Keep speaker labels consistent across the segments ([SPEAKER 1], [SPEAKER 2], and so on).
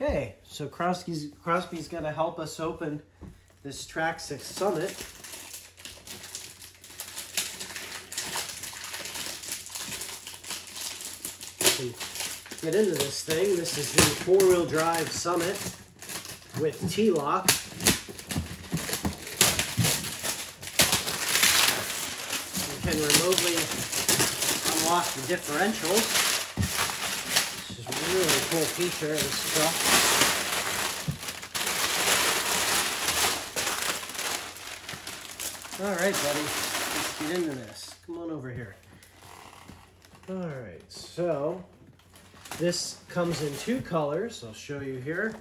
[SPEAKER 1] Okay, so Crosby's, Crosby's going to help us open this Traxxas Summit. Get into this thing. This is the four-wheel drive Summit with T-Lock. You can remotely unlock the differentials really cool feature of this truck. All right, buddy, let's get into this. Come on over here. All right, so this comes in two colors. I'll show you here,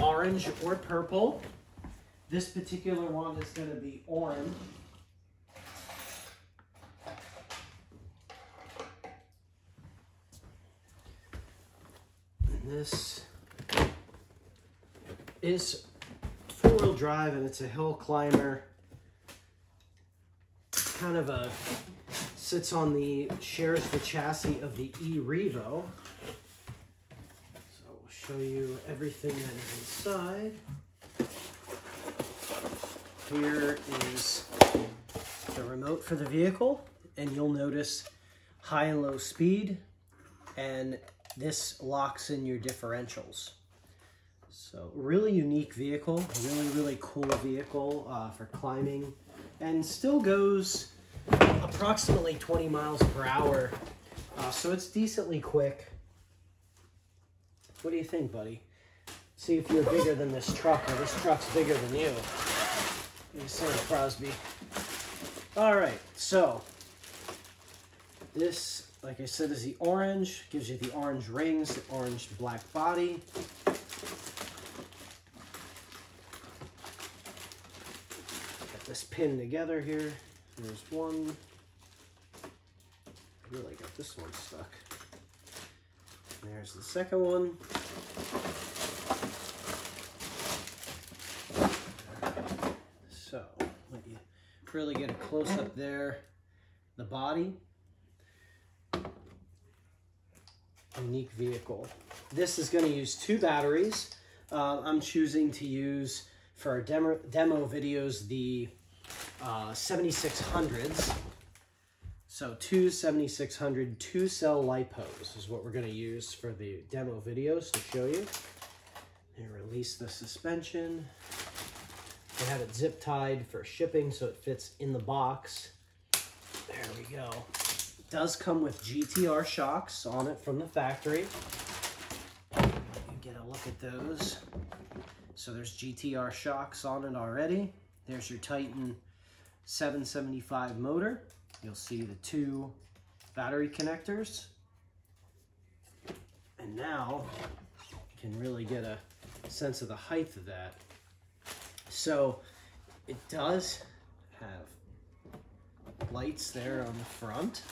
[SPEAKER 1] orange or purple. This particular one is gonna be orange. This is four-wheel drive and it's a hill climber. Kind of a, sits on the, shares the chassis of the e-Revo. So we'll show you everything that is inside. Here is the remote for the vehicle and you'll notice high and low speed and this locks in your differentials. So really unique vehicle, really, really cool vehicle uh, for climbing and still goes approximately 20 miles per hour. Uh, so it's decently quick. What do you think, buddy? See if you're bigger than this truck or this truck's bigger than you. You say, Crosby. All right, so this like I said, is the orange. Gives you the orange rings, the orange black body. Got this pin together here. There's one. Really got this one stuck. There's the second one. So, let you really get a close up there. The body unique vehicle. This is going to use two batteries. Uh, I'm choosing to use for our demo, demo videos the uh, 7600s. So two 7600 two cell lipos is what we're going to use for the demo videos to show you. And release the suspension. We have it zip tied for shipping so it fits in the box. There we go does come with GTR shocks on it from the factory. Get a look at those. So there's GTR shocks on it already. There's your Titan 775 motor. You'll see the two battery connectors. And now you can really get a sense of the height of that. So it does have lights there on the front.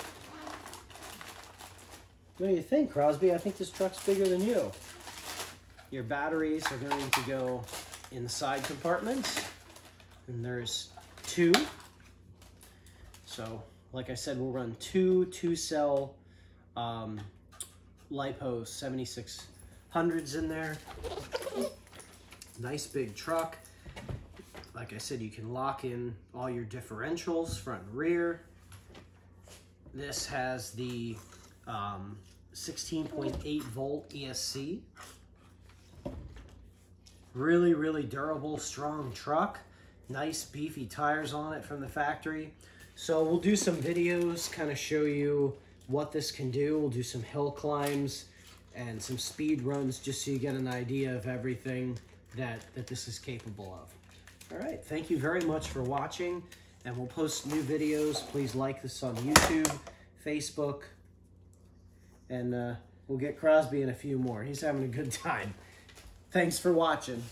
[SPEAKER 1] What do you think, Crosby? I think this truck's bigger than you. Your batteries are going to go in the side compartments. And there's two. So, like I said, we'll run two two-cell um, LiPo 7600s in there. Nice big truck. Like I said, you can lock in all your differentials, front and rear. This has the um, 16.8 volt ESC. Really, really durable, strong truck. Nice beefy tires on it from the factory. So we'll do some videos, kind of show you what this can do. We'll do some hill climbs and some speed runs just so you get an idea of everything that, that this is capable of. All right, thank you very much for watching and we'll post new videos. Please like this on YouTube, Facebook, and uh, we'll get Crosby in a few more. He's having a good time. Thanks for watching.